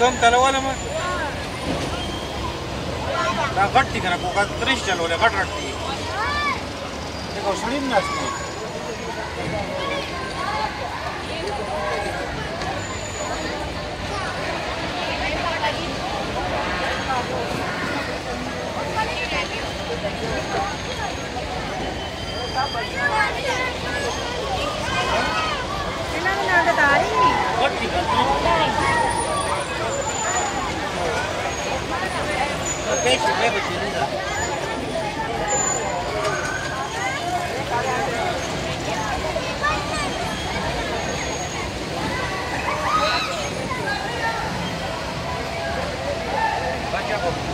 تم تلوله ما دا غټ دي کنه کوکا ترش چلوله غټ رټ دي دا کوسړین ناشته Kailangan na agad tayo. What is Okay, she's never seen it. Thank you.